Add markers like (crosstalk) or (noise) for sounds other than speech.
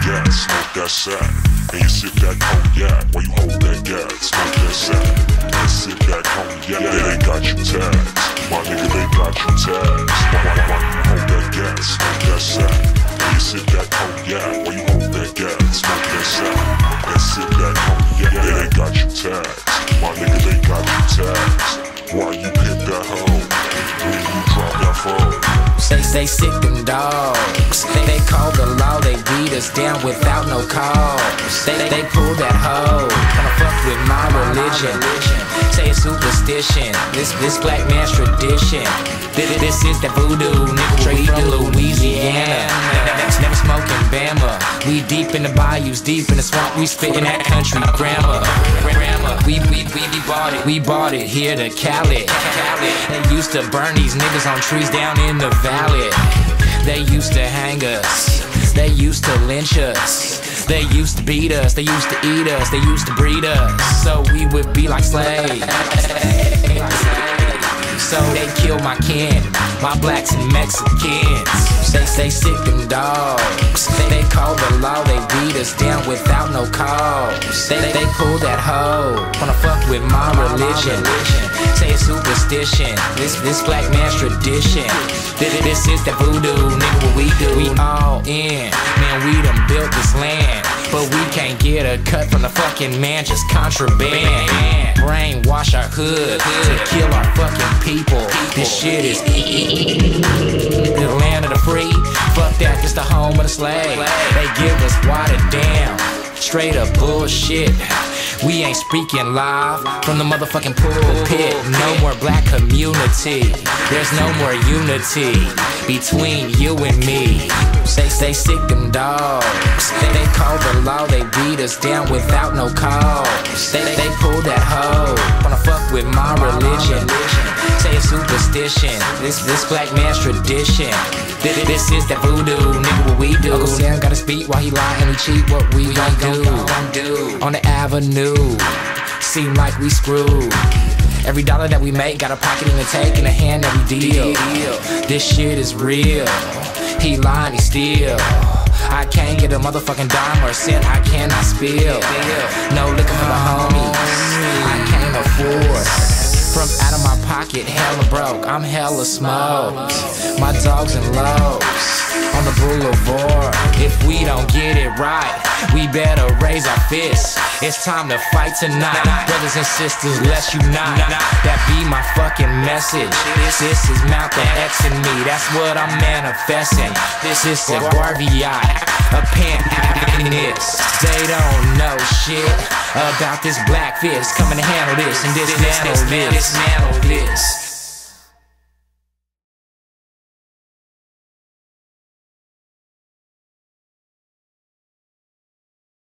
Gas, smoke that sack, and you sip that? Why you hold that gas, smoke that sack, and? Yeah, they got you my nigga, they got you. Why, why, why you hold that gas, smoke that sack, and you sip? Why you hold that smoke that sack, and? Yeah, they got you tagged, my nigga, they got you. Why you pimp that hoe when you drop that phone? They say sick them dogs. They, they call the down without no cause. They, they pull that hoe, wanna fuck with my religion. Say it's superstition, this this black man's tradition. This, this is that voodoo, nigga. We from Louisiana. Never, smoking Bama. We deep in the bayous, deep in the swamp. We spitting that country. Grammar. We we we we bought it. We bought it here to Cali. They used to burn these niggas on trees down in the valley. They used to hang us. They used to lynch us. They used to beat us. They used to eat us. They used to breed us. So we would be like slaves. So they kill my kin, my blacks and Mexicans. They say sick them dogs. They, they call the law, they beat us down without no cause. They, they pull that hoe, wanna fuck with my religion. Say it's superstition, this this black man's tradition. This, this is that voodoo, nigga, what we do. We all in, man, we done built this land. But we can't get a cut from the fucking man, just contraband. Brainwash our hood to kill our fucking people. This shit is (laughs) the land the free. Fuck that, this the home of the slave. They give us watered down, straight up bullshit. We ain't speaking live from the motherfucking pulpit. No more black community. There's no more unity between you and me. They say sick them dogs. They, they call the law, they beat us down without no cause. They, they pull that hoe, wanna fuck with my religion. Say it's superstition, this this black man's tradition. This, this is that voodoo, nigga, what we do. Uncle Sam got us beat while he lie and he cheat. What we gon' do? On the avenue, seem like we screwed. Every dollar that we make got a pocket in the take and a hand that we deal. This shit is real. He lying, he steal. I can't get a motherfucking dime or cent. I cannot spill. No liquor for the homies. I can't afford. From out of my pocket, hella broke. I'm hella smoked. My dogs and lows on the boulevard. If we don't get it right, we better raise our fists. It's time to fight tonight. Brothers and sisters, let's unite. That be my fucking message. This, this is Malcolm X and me. That's what I'm manifesting. This is a Garveyite, a pimp this. They don't know shit about this black fist. Coming to handle this and dismantle this. Dismantle this.